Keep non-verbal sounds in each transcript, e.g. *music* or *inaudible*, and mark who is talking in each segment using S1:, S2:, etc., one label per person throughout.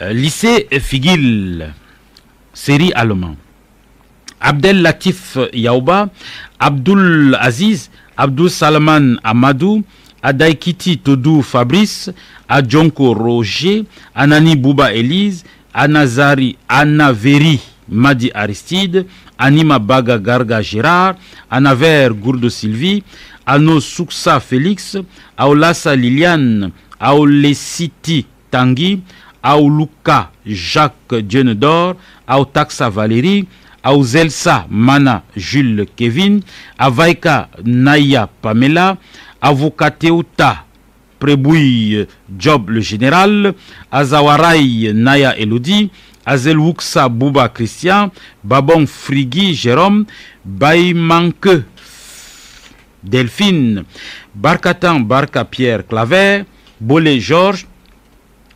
S1: Euh, lycée Figil, série allemand. Abdel Latif Yaouba, Abdul Aziz, Abdul Salman Amadou, Adaikiti Todou Fabrice, Adjonko Roger, Anani Bouba Elise, Anazari Anaveri Madi Aristide, Anima Baga Garga Gérard, Anaver Gourdo Sylvie, Ano Souksa Félix, Aolassa Liliane, Aolesiti Tanguy, Auluka Jacques Dienedor, Autaxa Valérie, Auzelsa Mana Jules Kevin, Avaika Naya Pamela, Avokateuta Job le Général, Azawarai Naya Elodie, Azelwuksa Bouba Christian, Babon Frigi Jérôme, Baïmanke Delphine, Barkatan Barka Pierre Claver, Bolé Georges,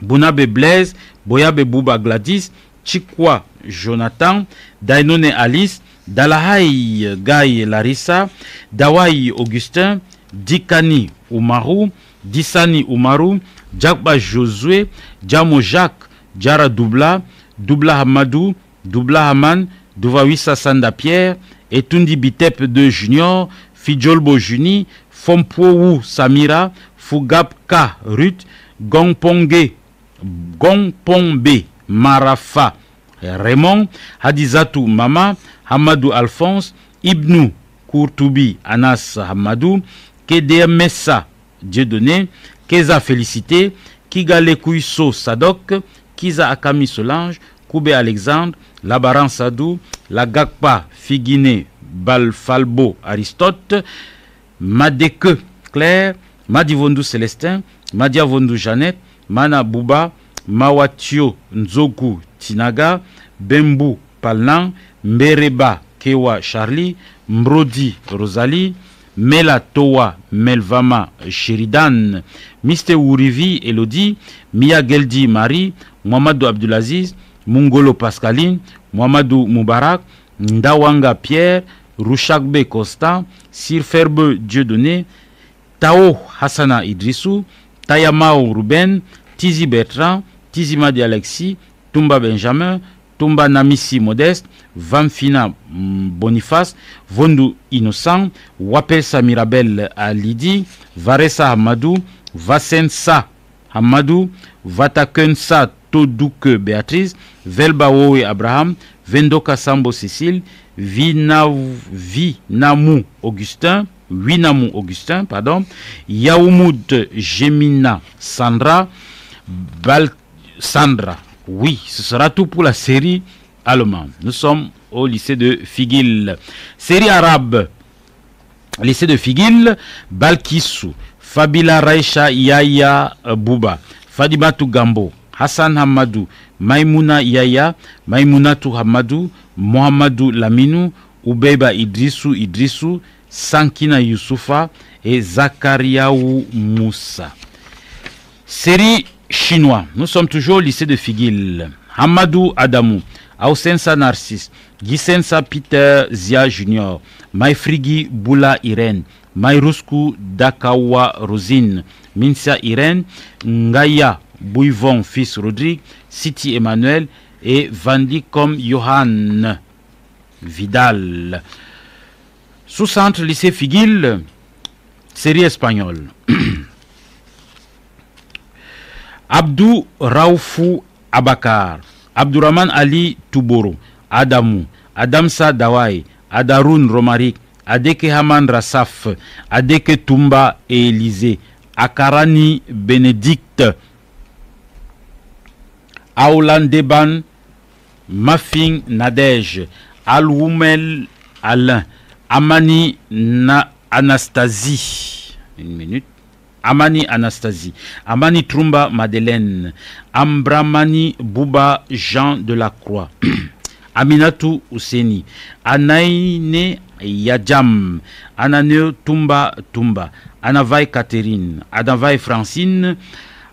S1: Bounabe Blaise, Boyabe Bouba Gladys, Chikwa Jonathan, Dainone Alice, Dalahai Gaye Larissa, Dawai Augustin, Dikani Umaru, Disani Umaru, Jakba Josué, Djamo Jacques, Djara Doubla, Doubla Hamadou, Doubla Haman, Douvawissa Sanda Pierre, Etundi Bitep de Junior, Fidjolbo Juni, Fompoou Samira, Fugapka Ruth, Gongponge, Gongpombe Marafa Raymond, Hadizatou Mama, Hamadou Alphonse, Ibnou Kourtoubi Anas Hamadou, Kedemessa Dieudonné, Keza Félicité, Kigale Kouisso Sadok, Kiza Akami Solange, Koubé Alexandre, Labaran Sadou, Lagakpa Figine Balfalbo Aristote, Madeke Claire, Madivondou Célestin, Madia Vondou Jeannette, Mana Bouba, Mawatio Nzoku Tinaga, Bembu Palnan, Mbereba Kewa Charlie, Mbrodi Rosalie, Mela Towa Melvama Sheridan, Mr. Ourivi Elodie, Mia Geldi Marie, Mohamedou Abdulaziz, Mungolo Pascaline, Mohamedou Moubarak, Ndawanga Pierre, Rouchakbe Costa, Sirferbe Dieudonné, Tao Hassana Idrissou, Tayamao Ruben, Tizi Bertrand, Tizi Madi Alexis, Tumba Benjamin, Tumba Namissi Modeste, Vamfina Boniface, Vondu Innocent, Wapelsa Mirabel Alidi, Varesa Hamadou, Vasensa Hamadou, Vatakensa Todouke Béatrice, Velbaowe Abraham, Vendoka Sambo Cécile, Vinamu Augustin, Winamu Augustin, pardon, Yaoumoud Gemina Sandra, Bal Sandra. Oui, ce sera tout pour la série allemande. Nous sommes au lycée de Figil. Série arabe. Lycée de Figil, Balkissou, Fabila Raisha Yaya Bouba, Fadimatu Gambo, Hassan Hamadou, Maimouna Yaya, Maimounatu Hamadou, Mohamedou Laminou, Oubeba Idrissou Idrissou, Sankina Youssoufa et Zakariaou Moussa. Série chinois. Nous sommes toujours au lycée de Figil. Hamadou Adamou, Ausensa Narcisse, Gisensa Peter Zia Junior, Maifrigi Boula Irène, Mairusku Dakawa Rosine, Minsia Irène, Ngaya Bouivon Fils Rodrigue, Siti Emmanuel et Vandi Johan Vidal. Sous-centre lycée Figil, série espagnole. *clears throat* Abdou Raoufou Abakar, Abdourahman Ali Touboro, Adamou, Adamsa Dawai, Adaroun Romaric, Adeke Haman Rassaf, Adeke Tumba et Élysée, Akarani Bénédicte, Aoulandeban, Mafing Nadège, Alwoumel Alain, Amani Na. Une minute. Amani Anastasie, Amani Trumba Madeleine, Ambramani Bouba Jean de la Croix, *clears throat* Aminatou Ouseni, Anaïne Yadjam, Ananeo Tumba Tumba, Anavai Catherine, Anavai Francine,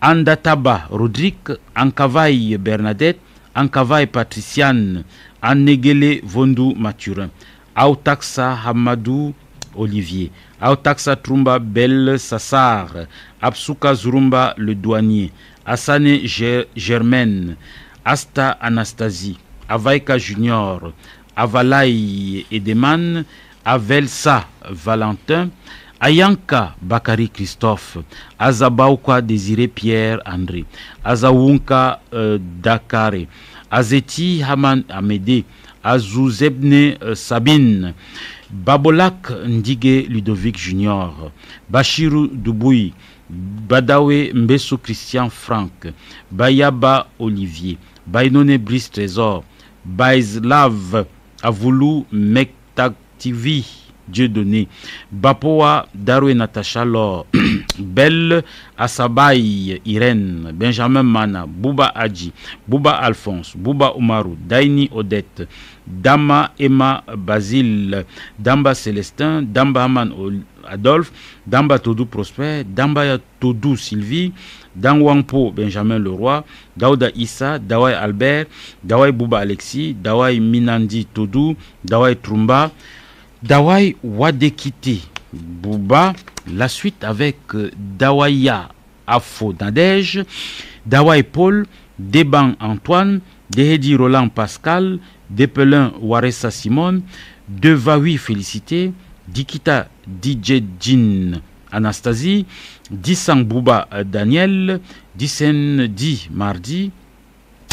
S1: Andataba Rodrigue, Ankavai Bernadette, Ankavai Patriciane, Annegele Vondu Mathurin, Autaxa Hamadou Olivier. Aotaxa Trumba Belle Sassar. Absuka Zurumba le douanier. Asane Germaine. Asta Anastasie. Avaika Junior. Avalai Edeman. Avelsa Valentin. Ayanka Bakari Christophe, Azabauka Désiré Pierre André, Azawunka euh, Dakare, Azeti Haman Amédée, Azouzebne euh, Sabine, Babolak Ndige Ludovic Junior, Bachiru Duboui, Badawe Mbesso Christian Franck, Bayaba Olivier, Bainone Brice Trésor, Baizlav Avoulou Mektaktivi, Dieu donné. Bapoa Darwe Natacha Belle Asabaï Irène, Benjamin Mana, Bouba Adji, Bouba Alphonse, Bouba Umaru, Daini Odette, Dama Emma Basile, Damba Célestin, Damba Haman Adolphe, Damba Todou Prosper, Damba Todou Sylvie, Dangwangpo Benjamin Leroy, Daouda Issa, Dawai Albert, Dawai Bouba Alexis, Dawai Minandi Todou, Dawai Trumba, Dawai Wadekiti Bouba, la suite avec euh, Dawaya Afo Nadège, Dawai Paul, Deban Antoine, Dehedi Roland Pascal, Depelin Waressa Simone, Devawi Félicité, Dikita DJ Anastasie, Disang Bouba Daniel, Disen Di Mardi,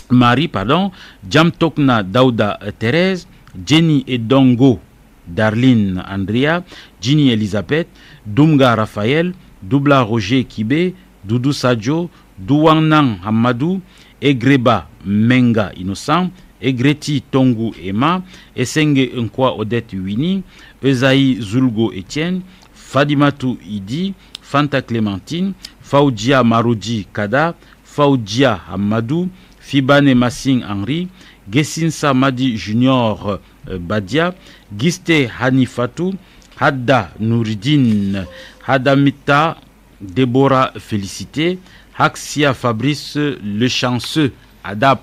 S1: Marie, pardon, Jamtokna Dauda Thérèse, Jenny Edongo Darlene Andrea, Ginny Elisabeth, Dumga Raphaël, Doubla Roger Kibé, Doudou Sadio, Douanang Hamadou, Egreba Menga Innocent, Egreti Tongu Emma, Esenge Nkwa Odette Wini, Ezaï Zulgo Etienne, Fadimatou Idi, Fanta Clémentine, Faoudia Maroudi Kada, Faoudia Hamadou, Fibane Massing Henri, Gessinsa Madi Junior Badia, Giste Hanifatou, Hadda Nouridine, Hadamita Déborah Félicité, Haxia Fabrice Le Chanceux, Adap.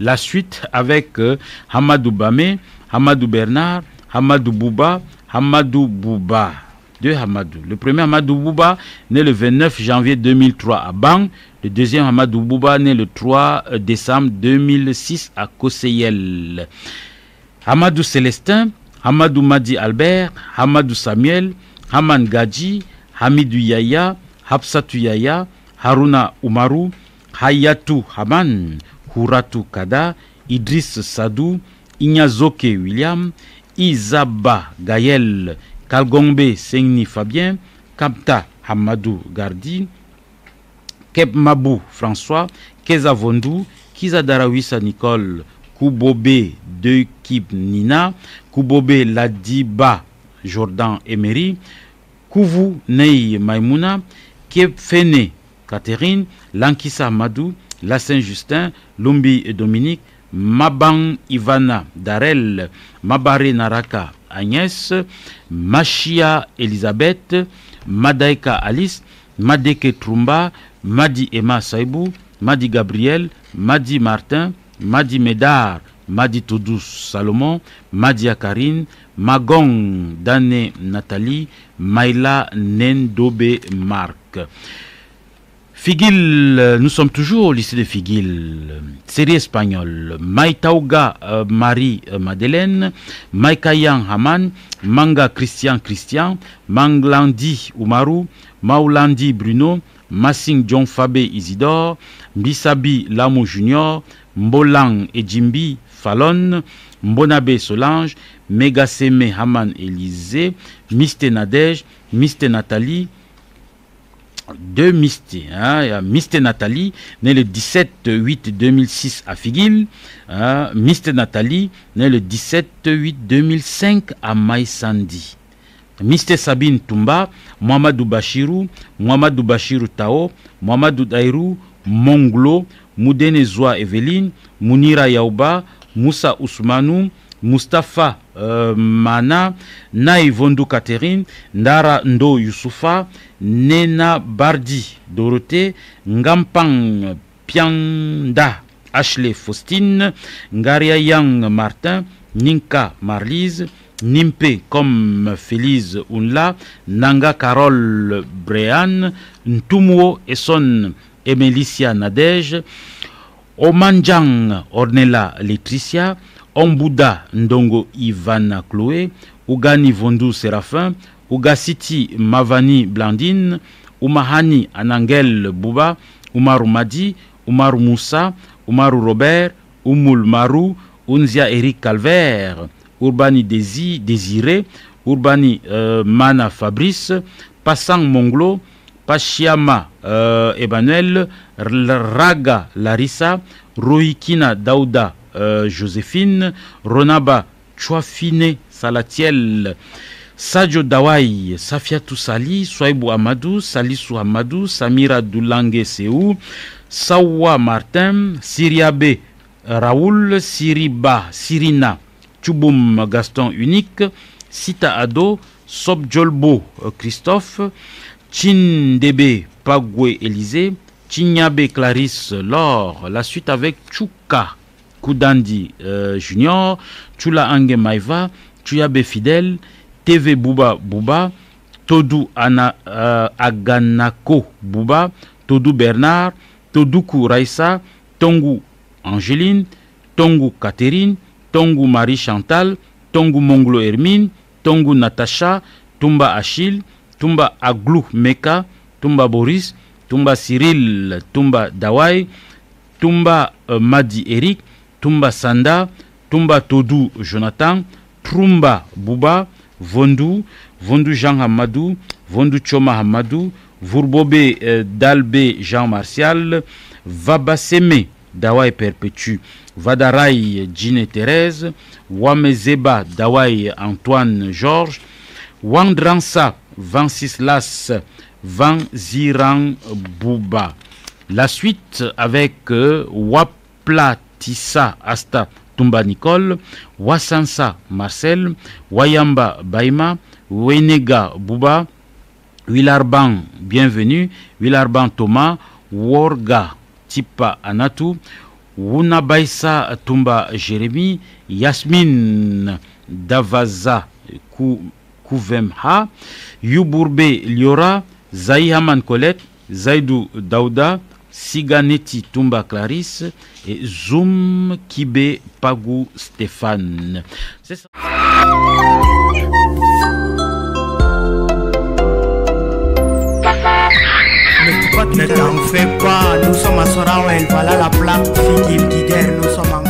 S1: La suite avec euh, Hamadou Bamé, Hamadou Bernard, Hamadou Bouba, Hamadou Bouba. Hamadou. Le premier Hamadou Bouba, né le 29 janvier 2003 à Bang. Le deuxième Hamadou Bouba, né le 3 décembre 2006 à Koseyel. Hamadou Célestin, Hamadou Madi Albert, Hamadou Samuel, Haman Gadji, Hamidou Yaya, Hapsatou Yaya, Haruna Umaru, Hayatou Haman, Huratu Kada, Idriss Sadou, Ignazoke William, Isaba Gaël, Kalgombe Sengni Fabien, Kapta Hamadou Gardi, Kep Mabou François, Keza Vondou, Kiza Darawissa Nicole, Koubobe De Kip Nina, Ladiba Jordan Emery, Kouvou Ney Maimouna, Kep Fene Catherine, Lankissa Madou, La Saint-Justin, Lumbi et Dominique, Mabang Ivana Darel, Mabare Naraka Agnès, Machia Elisabeth, Madaika Alice, Madeke Trumba, Madi Emma Saibou, Madi Gabriel, Madi Martin, Madi Médard, Madi Toudous Salomon, Madi Akarine, Magong Dane Nathalie, Maïla Nendobe Marc. Figil, nous sommes toujours au lycée de Figil, série espagnole. Maïtauga euh, Marie euh, Madeleine, Maïkayan Haman, Manga Christian Christian, Manglandi Umaru, Maulandi Bruno, Massing John Fabé Isidore, Bisabi Lamo Junior, Mbolang Ejimbi Fallon, Mbonabe Solange, Megaseme Haman Élysée, Miste Nadège, Miste Nathalie, deux Misté. Hein. Misté Nathalie, née le 17-8-2006 à Figuil. Hein. Misté Nathalie, née le 17-8-2005 à Maïsandi. Misté Sabine Toumba, Mohamedou Bachirou, Mohamedou Bachirou Tao, Mohamedou Dairou, Monglo, Moudene Zoua Evelyne, Mounira Yaouba, Moussa Ousmanou, Mustapha euh, Mana, Naï Vondou Catherine, Ndara Ndo Youssoufa, Nena Bardi Dorothée, Ngampang Pianda Ashley Faustine, Ngaria Yang Martin, Ninka Marlise, Nimpe comme Félise Unla, Nanga Carole Brean, Ntumuo Esson et Melicia Nadège, Omanjang Ornella Laetitia, Ombuda Ndongo Ivana Chloé, Ugani Vondu Séraphin, Ugasiti Mavani Blandine, Umahani Anangel Bouba, Umaru Madi, Umaru Moussa, Umaru Robert, Umul Maru, Unzia Eric Calvaire, Urbani Desi, Désiré, Urbani euh, Mana Fabrice, Passang Monglo, Pachiama euh, Raga Larissa, Rohikina Daouda euh, Joséphine, Ronaba Chouafine Salatiel, Sadio Dawai, Safiatou Sali, Souaibou Amadou, Salissou Amadou, Samira Doulangue Seou, Sawa Martin, Siriabe Raoul, Siriba, Sirina, Tchouboum Gaston Unique, Sita Ado, Sobjolbo Christophe, Chindebe Pagwe Élysée, Chinyabe Clarisse Laure, la suite avec Chouka Koudandi euh, Junior, Chula Ange Maïva, Chuyabe Fidèle, TV Bouba Bouba, Todou Ana, euh, Aganako Bouba, Todou Bernard, Todoukou Raissa, Tongu Angéline, Tongu Catherine, Tongu Marie Chantal, Tongu Monglo Hermine, Tongu Natacha, Tumba Achille, Tumba Aglou Meka, Tumba Boris, Tumba Cyril, Tumba Dawai, Tumba euh, Madi Eric, Tumba Sanda, Tumba Todou Jonathan, Trumba Bouba, Vondu, Vondu Jean Hamadou, Vondu Choma Hamadou, Vourbobe euh, Dalbe Jean Martial, Vabaseme Dawai Perpétue, Vadarai Gine Thérèse, Wamezeba Dawai Antoine Georges, Wandransa Vansislas Van Ziran Bouba. La suite avec euh, Waplatissa Asta Tumba Nicole, Wasansa Marcel, Wayamba Baima, Wenega Bouba, Wilarban Bienvenue, Wilarban Thomas, Worga Tipa Anatu, Wunabaisa Tumba Jérémy, Yasmine Davaza Kouvemha, Yuburbe Liora, Zaïhaman Colette, Zaidou Daouda, Siganeti Tumba Clarisse et Zoom Kibe Pagou Stéphane. C'est ça.
S2: Ne t'en fais pas, nous sommes à Sorawen, voilà la plaque, Figil Guider, nous sommes en